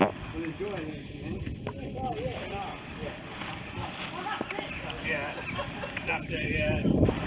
Yeah, that's it, yeah.